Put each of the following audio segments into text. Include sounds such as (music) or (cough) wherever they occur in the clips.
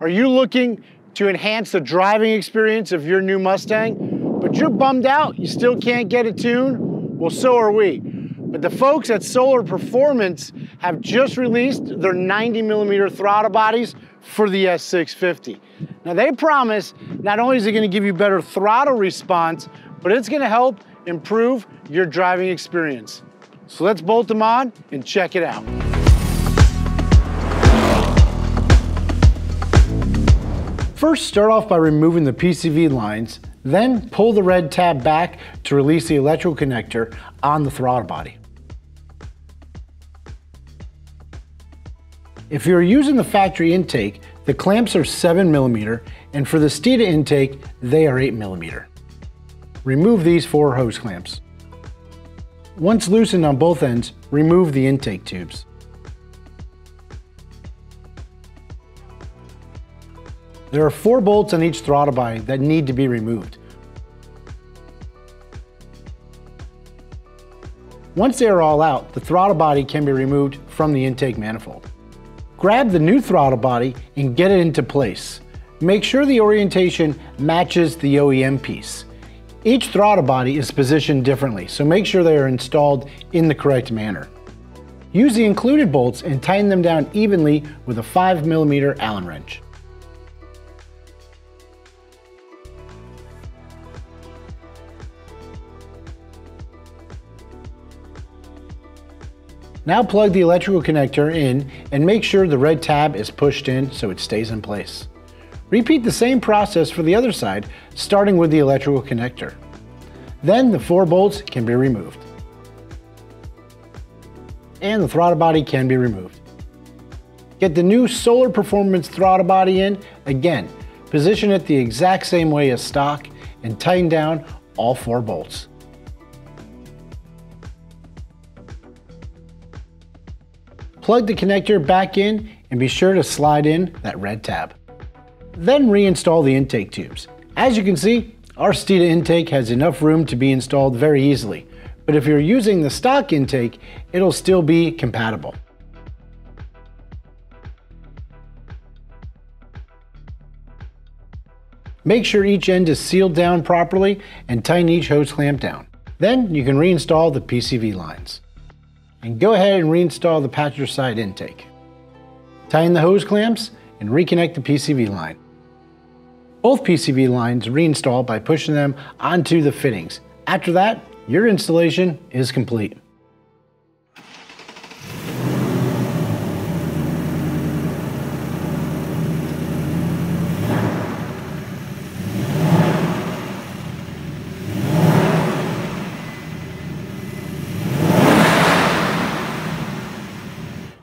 Are you looking to enhance the driving experience of your new Mustang, but you're bummed out, you still can't get a tune? Well, so are we. But the folks at Soler Performance have just released their 90 millimeter throttle bodies for the S650. Now they promise not only is it gonna give you better throttle response, but it's gonna help improve your driving experience. So let's bolt them on and check it out. First, start off by removing the PCV lines, then pull the red tab back to release the electrical connector on the throttle body. If you're using the factory intake, the clamps are 7 millimeter, and for the Steeda intake, they are 8 millimeter. Remove these four hose clamps. Once loosened on both ends, remove the intake tubes. There are four bolts on each throttle body that need to be removed. Once they are all out, the throttle body can be removed from the intake manifold. Grab the new throttle body and get it into place. Make sure the orientation matches the OEM piece. Each throttle body is positioned differently, so make sure they are installed in the correct manner. Use the included bolts and tighten them down evenly with a 5mm Allen wrench. Now plug the electrical connector in and make sure the red tab is pushed in so it stays in place. Repeat the same process for the other side, starting with the electrical connector. Then the four bolts can be removed. And the throttle body can be removed. Get the new Soler Performance throttle body in, again, position it the exact same way as stock and tighten down all four bolts. Plug the connector back in and be sure to slide in that red tab. Then reinstall the intake tubes. As you can see, our Steeda intake has enough room to be installed very easily, but if you're using the stock intake, it'll still be compatible. Make sure each end is sealed down properly and tighten each hose clamp down. Then you can reinstall the PCV lines and go ahead and reinstall the passenger side intake. Tighten the hose clamps and reconnect the PCV line. Both PCV lines reinstall by pushing them onto the fittings. After that, your installation is complete.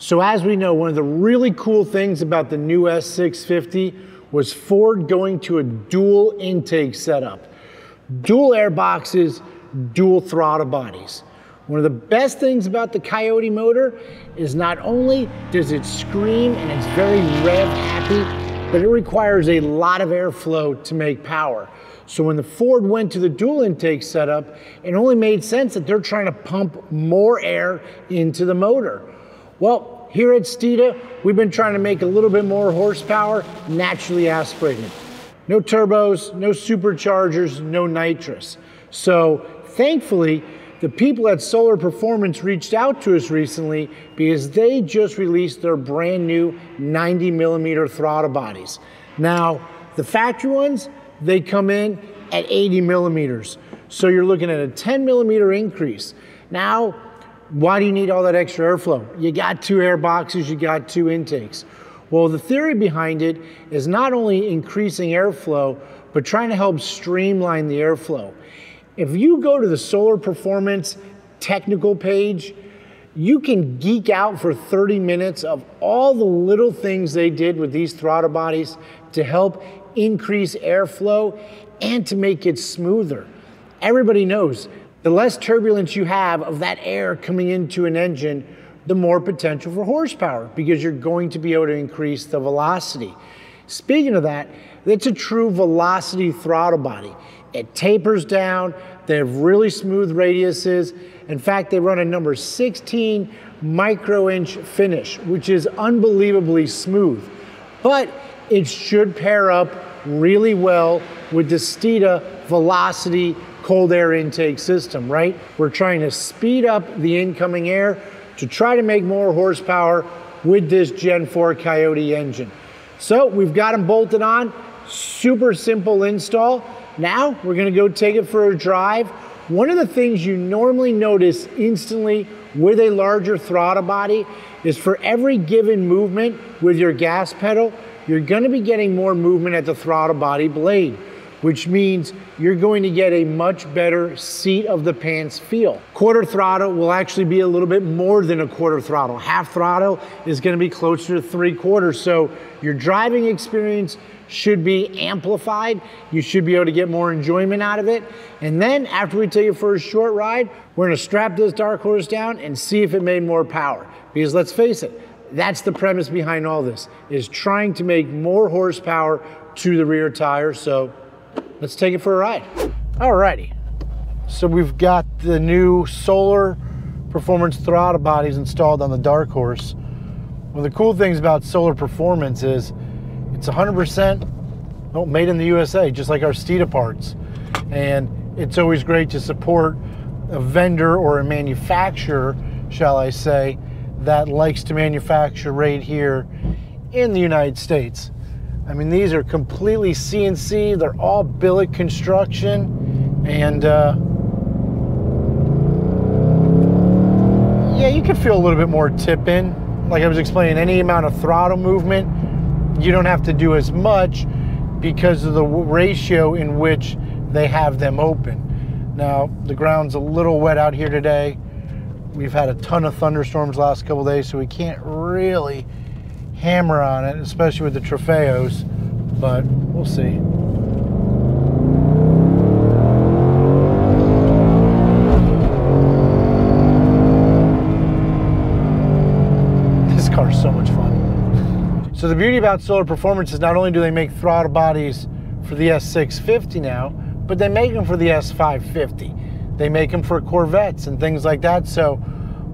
So as we know, one of the really cool things about the new S650 was Ford going to a dual intake setup. Dual air boxes, dual throttle bodies. One of the best things about the Coyote motor is not only does it scream and it's very rev happy, but it requires a lot of airflow to make power. So when the Ford went to the dual intake setup, it only made sense that they're trying to pump more air into the motor. Well, here at Steeda, we've been trying to make a little bit more horsepower naturally aspirated. No turbos, no superchargers, no nitrous. So thankfully, the people at Soler Performance reached out to us recently because they just released their brand new 90 millimeter throttle bodies. Now, the factory ones, they come in at 80 millimeters. So you're looking at a 10 millimeter increase. Now, why do you need all that extra airflow? You got two air boxes, you got two intakes. Well, the theory behind it is not only increasing airflow, but trying to help streamline the airflow. If you go to the Soler Performance technical page, you can geek out for 30 minutes of all the little things they did with these throttle bodies to help increase airflow and to make it smoother. Everybody knows the less turbulence you have of that air coming into an engine, the more potential for horsepower because you're going to be able to increase the velocity. Speaking of that, it's a true velocity throttle body. It tapers down, they have really smooth radiuses. In fact, they run a number 16 micro inch finish, which is unbelievably smooth. But it should pair up really well with the Steeda Velocity cold air intake system, right? We're trying to speed up the incoming air to try to make more horsepower with this Gen 4 Coyote engine. So we've got them bolted on, super simple install. Now we're gonna go take it for a drive. One of the things you normally notice instantly with a larger throttle body is for every given movement with your gas pedal, you're gonna be getting more movement at the throttle body blade which means you're going to get a much better seat of the pants feel. Quarter throttle will actually be a little bit more than a quarter throttle. Half throttle is gonna be closer to three quarters. So your driving experience should be amplified. You should be able to get more enjoyment out of it. And then after we take it for a short ride, we're gonna strap this Dark Horse down and see if it made more power. Because let's face it, that's the premise behind all this, is trying to make more horsepower to the rear tire. So let's take it for a ride. Alrighty, so we've got the new Soler Performance throttle bodies installed on the Dark Horse. One of the cool things about Soler Performance is it's 100% oh, made in the USA, just like our Steeda parts. And it's always great to support a vendor or a manufacturer, shall I say, that likes to manufacture right here in the United States. I mean, these are completely CNC. They're all billet construction. And uh, yeah, you can feel a little bit more tip in. Like I was explaining, any amount of throttle movement, you don't have to do as much because of the ratio in which they have them open. Now, the ground's a little wet out here today. We've had a ton of thunderstorms last couple days, so we can't really hammer on it, especially with the Trofeos, but we'll see. (laughs) This car is so much fun. So the beauty about Soler Performance is not only do they make throttle bodies for the S650 now, but they make them for the S550. They make them for Corvettes and things like that. So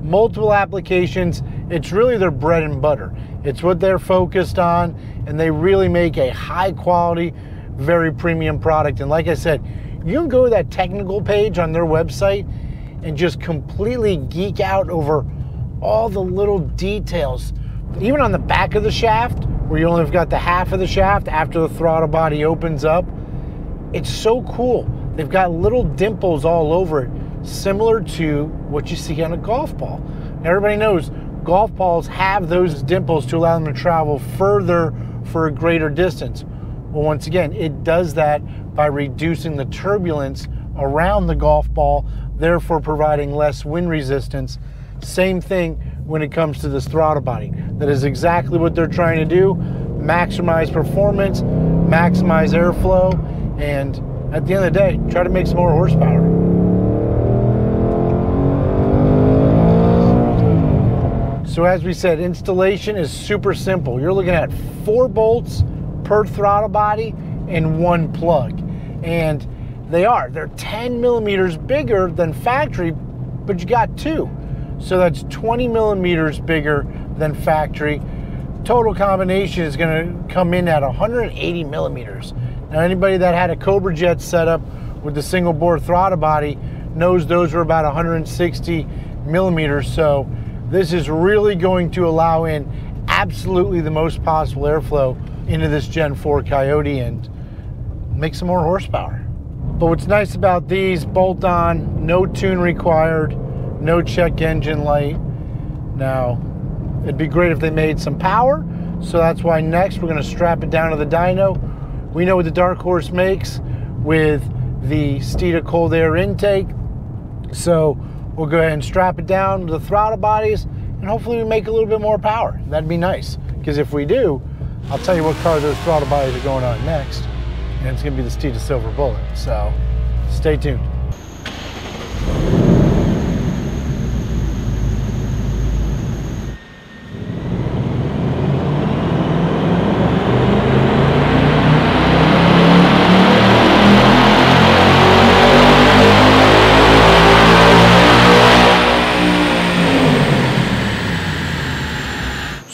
multiple applications. It's really their bread and butter. It's what they're focused on, and they really make a high quality, very premium product. And like I said, you can go to that technical page on their website and just completely geek out over all the little details. Even on the back of the shaft, where you only have got the half of the shaft after the throttle body opens up, it's so cool. They've got little dimples all over it, similar to what you see on a golf ball. Everybody knows golf balls have those dimples to allow them to travel further for a greater distance. Well, once again, it does that by reducing the turbulence around the golf ball, therefore providing less wind resistance. Same thing when it comes to this throttle body. That is exactly what they're trying to do. Maximize performance, maximize airflow, and at the end of the day, try to make some more horsepower. So as we said, installation is super simple. You're looking at four bolts per throttle body and one plug. And they are, they're 10 millimeters bigger than factory, but you got two. So that's 20 millimeters bigger than factory. Total combination is gonna come in at 180 millimeters. Now anybody that had a Cobra Jet setup with the single bore throttle body knows those were about 160 millimeters. So this is really going to allow in absolutely the most possible airflow into this Gen 4 Coyote and make some more horsepower. But what's nice about these, bolt on, no tune required, no check engine light. Now, it'd be great if they made some power, so that's why next we're gonna strap it down to the dyno. We know what the Dark Horse makes with the Steeda cold air intake. So We'll go ahead and strap it down to the throttle bodies and hopefully we make a little bit more power. That'd be nice. Because if we do, I'll tell you what car those throttle bodies are going on next. And it's gonna be the Steeda Silver Bullet. So stay tuned.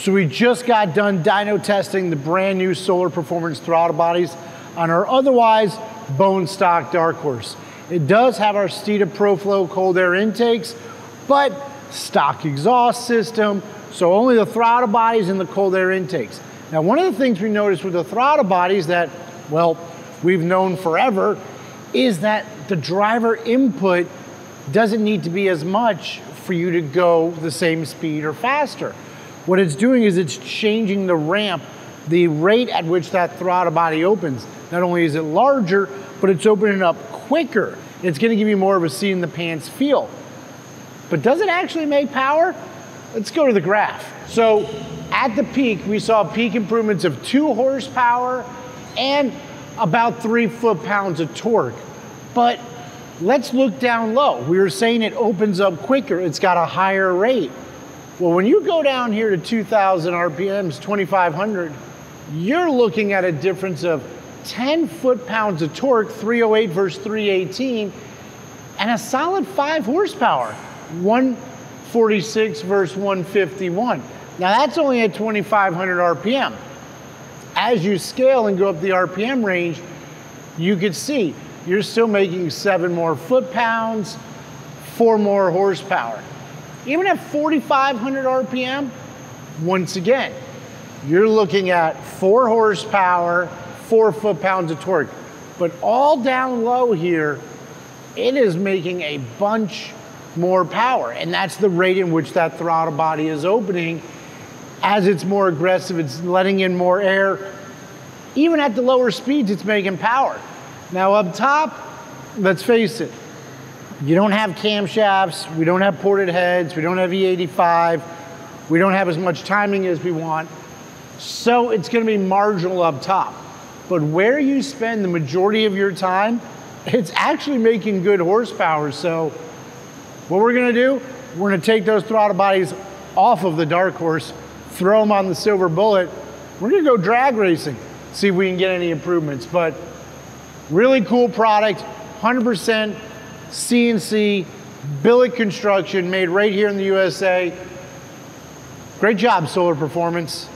We we just got done dyno testing the brand new Soler Performance throttle bodies on our otherwise bone stock Dark Horse. It does have our Steeda ProFlow cold air intakes, but stock exhaust system, so only the throttle bodies and the cold air intakes. Now, one of the things we noticed with the throttle bodies that, well, we've known forever is that the driver input doesn't need to be as much for you to go the same speed or faster. What it's doing is it's changing the ramp, the rate at which that throttle body opens. Not only is it larger, but it's opening up quicker. It's gonna give you more of a seat in the pants feel. But does it actually make power? Let's go to the graph. So at the peak, we saw peak improvements of two horsepower and about three foot-pounds of torque. But let's look down low. We were saying it opens up quicker. It's got a higher rate. Well, when you go down here to 2,000 RPMs, 2,500, you're looking at a difference of 10 foot-pounds of torque, 308 versus 318, and a solid five horsepower, 146 versus 151. Now that's only at 2,500 RPM. As you scale and go up the RPM range, you can see you're still making seven more foot-pounds, four more horsepower. Even at 4,500 RPM, once again, you're looking at four horsepower, four foot-pounds of torque. But all down low here, it is making a bunch more power. And that's the rate in which that throttle body is opening. As it's more aggressive, it's letting in more air. Even at the lower speeds, it's making power. Now up top, let's face it, you don't have camshafts, we don't have ported heads, we don't have E85, we don't have as much timing as we want. So it's gonna be marginal up top. But where you spend the majority of your time, it's actually making good horsepower. So what we're gonna do, we're gonna take those throttle bodies off of the Dark Horse, throw them on the Silver Bullet. We're gonna go drag racing, see if we can get any improvements. But really cool product, 100% CNC, billet construction made right here in the USA. Great job, Soler Performance.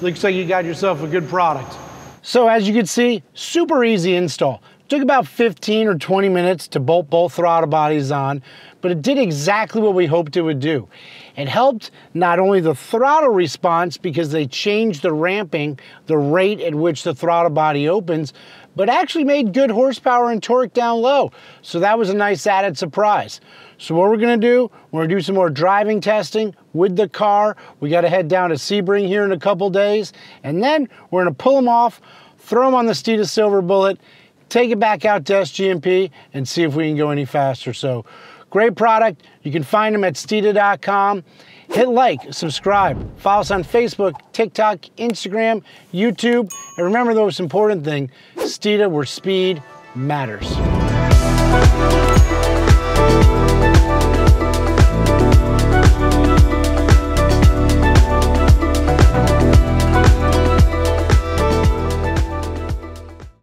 Looks like you got yourself a good product. So as you can see, super easy install. Took about 15 or 20 minutes to bolt both throttle bodies on, but it did exactly what we hoped it would do. It helped not only the throttle response because they changed the ramping, the rate at which the throttle body opens, but actually made good horsepower and torque down low. So that was a nice added surprise. So what we're gonna do, we're gonna do some more driving testing with the car. We gotta head down to Sebring here in a couple days, and then we're gonna pull them off, throw them on the Steeda Silver Bullet, take it back out to SGMP, and see if we can go any faster. So great product. You can find them at steeda.com. Hit like, subscribe, follow us on Facebook, TikTok, Instagram, YouTube, and remember the most important thing, Steeda where speed matters.